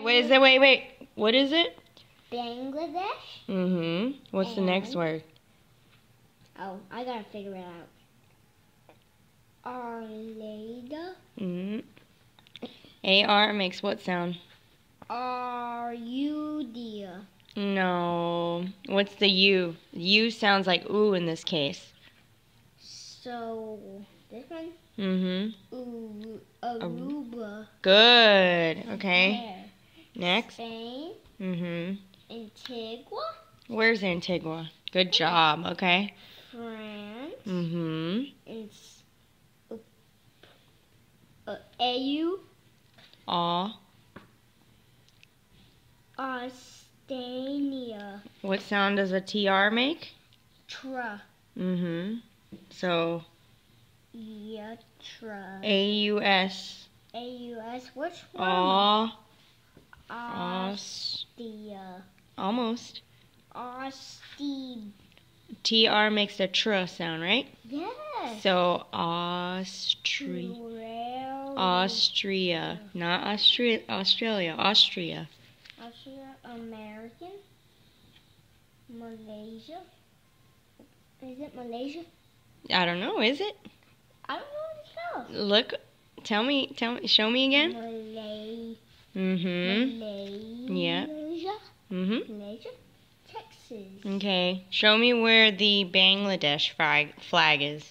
What is it? Wait, wait. What is it? Bangladesh. Mm-hmm. What's the next word? Oh, I gotta figure it out. Arlada. Mm-hmm. A-R makes what sound? Arudia. No. What's the U? U sounds like ooh in this case. So this one. Mm-hmm. Uru- Aruba. Good. Okay. There. Next. Spain. Mm-hmm. Antigua. Where's Antigua? Good job. Okay. France. Mm-hmm. And s- uh, uh, AU. Aw. Astania. What sound does a TR make? Tra. Mm-hmm. So Yatra. A-U-S. AUS. Which one? Aw. Ostia. Almost. Osti. TR makes the tr sound, right? Yes. So Austria. Australia. Austria. Not Austria. Australia. Austria. Austria. American. Malaysia. Is it Malaysia? I don't know. Is it? I don't know what it's called. Look. Tell me. Tell me. Show me again. Malay. Mm-hmm. Malaysia. Yeah. Mm-hmm. Malaysia. Texas. Okay. Show me where the Bangladesh flag flag is.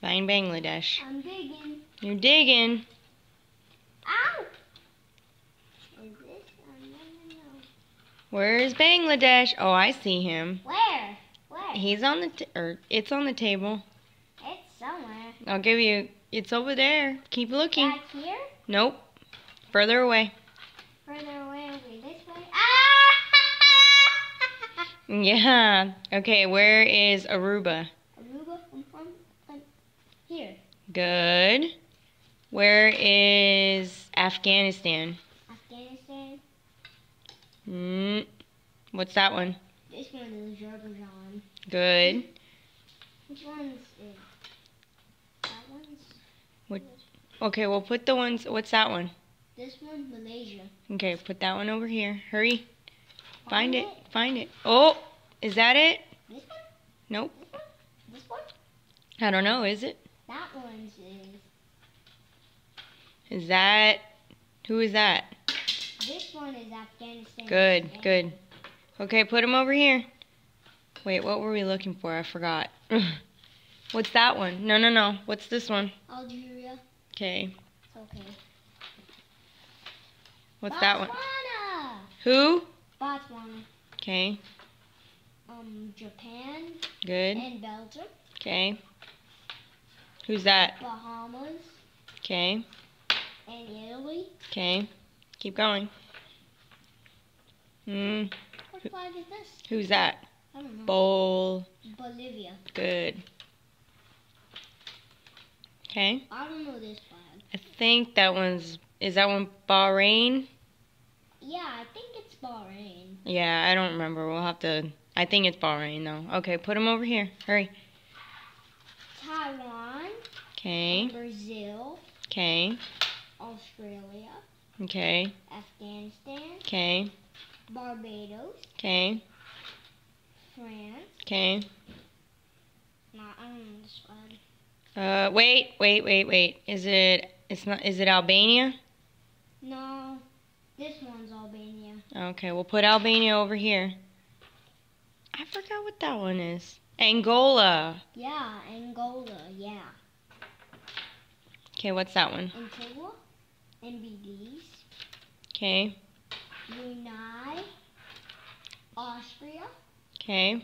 Find Bangladesh. I'm digging. You're digging. Ow! Is this? I don't know. Where is Bangladesh? Oh, I see him. Where? Where? He's on the t- or it's on the table. It's somewhere. I'll give you. It's over there. Keep looking. Back here? Nope. Further away. Further away, this way. Ah! Yeah. Okay, where is Aruba? Aruba, here. Good. Where is Afghanistan? Afghanistan. Mm. What's that one? This one is Azerbaijan. Good. Which one's it? One's. Okay, well put the ones. What's that one? This one, Malaysia. Okay, put that one over here. Hurry. Find it. Find it. Oh, is that it? This one? Nope. This one? This one? I don't know. Is it? That one's is. Is that? Who is that? This one is Afghanistan. Good. Good. Okay, put them over here. Wait, what were we looking for? I forgot. What's that one? No, no, no. What's this one? Algeria. Okay. Okay. What's that one? Botswana. Who? Botswana. Okay. Um, Japan Good. and Belgium. Okay. Who's that? Bahamas Okay. and Italy. Okay. Keep going. Hmm. What flag is this? Who's that? I don't know. Bowl. Bolivia. Good. Okay. I don't know this flag. I think that one's. Is that one Bahrain? Yeah, I think it's Bahrain. Yeah, I don't remember. We'll have to. I think it's Bahrain though. Okay, put them over here. Hurry. Taiwan. Okay. Uh, Brazil. Okay. Australia. Okay. Afghanistan. Okay. Barbados. Okay. France. Okay. Nah, I don't know this flag. Uh, wait, wait, wait, wait. Is it? It's not. Is it Albania? No, this one's Albania. Okay, we'll put Albania over here. I forgot what that one is. Angola. Yeah, Angola. Yeah. Okay, what's that one? Antigua. NBDs. Okay. Brunei. Austria. Okay.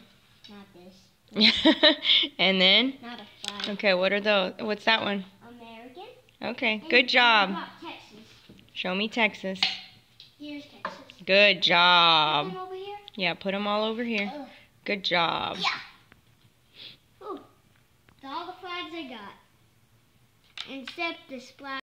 Not this. and then, Not a flag. okay, what are those? What's that one? American. Okay, And good job. Show me Texas. Here's Texas. Good job. Here. Yeah, put them all over here. Ugh. Good job. Yeah. Ooh. That's all the flags I got. Except this flag.